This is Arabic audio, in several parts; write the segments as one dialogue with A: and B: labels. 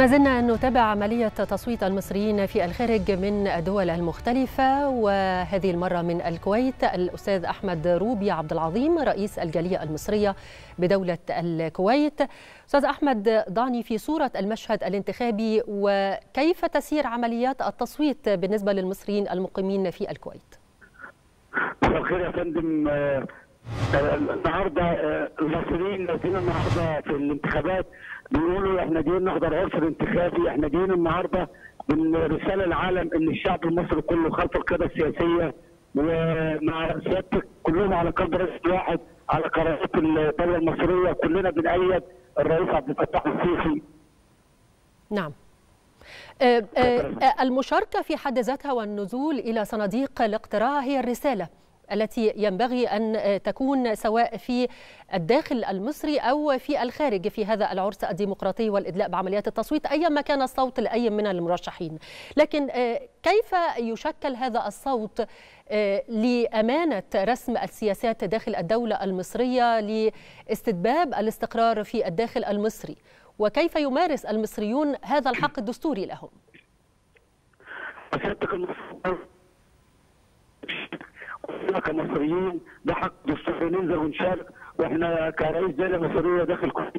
A: ما زلنا نتابع عملية تصويت المصريين في الخارج من الدول المختلفة وهذه المرة من الكويت الأستاذ أحمد روبي عبد العظيم رئيس الجالية المصرية بدولة الكويت. أستاذ أحمد ضعني في صورة المشهد الانتخابي وكيف تسير عمليات التصويت بالنسبة للمصريين المقيمين في الكويت؟
B: الخير يا فندم. النهارده المصريين نازلين النهارده في الانتخابات بيقولوا إحنا جايين نحضر عنصر انتخابي إحنا جايين النهارده من رسالة العالم إن الشعب المصري كله خلف القيادة السياسية ومع سيادتك كلهم على قلب رئيس واحد على قرارات الدولة المصرية كلنا بنأيد الرئيس عبد الفتاح السيسي.
A: نعم. المشاركة في حد ذاتها والنزول إلى صناديق الاقتراع هي الرسالة. التي ينبغي أن تكون سواء في الداخل المصري أو في الخارج في هذا العرس الديمقراطي والإدلاء بعمليات التصويت أيما كان الصوت لأي من المرشحين. لكن كيف يشكل هذا الصوت لأمانة رسم السياسات داخل الدولة المصرية لاستتباب الاستقرار في الداخل المصري؟ وكيف يمارس المصريون هذا الحق الدستوري لهم؟
B: كمصريين ده حق دستوري ننزل ونشارك وإحنا كرئيس دولة مصرية داخل كل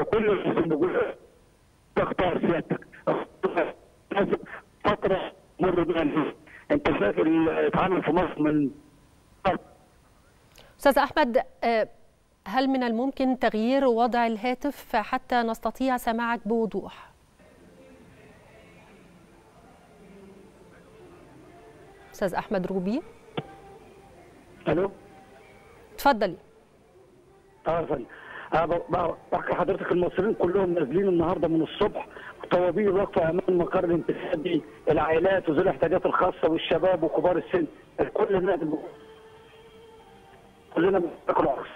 B: وكل الاسم بيقول تختار سيادتك. فترة مر بها أنت شايف اتعمل في مصر من
A: أستاذ أحمد هل من الممكن تغيير وضع الهاتف حتى نستطيع سماعك بوضوح؟ أستاذ أحمد روبي.
B: ألو؟
A: اتفضلي.
B: آه فندم بحكي حضرتك المصريين كلهم نازلين النهارده من الصبح طوابير واقفه أمام المقر الانتخابي العائلات وذوي الاحتياجات الخاصة والشباب وكبار السن. الكل الناس كلنا بناكل عرس.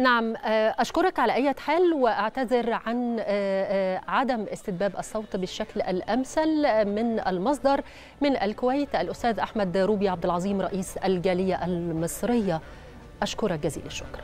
A: نعم أشكرك على أي حال وأعتذر عن عدم استتباب الصوت بالشكل الأمثل من المصدر من الكويت الأستاذ أحمد روبي عبد العظيم رئيس الجالية المصرية. أشكرك جزيل الشكر.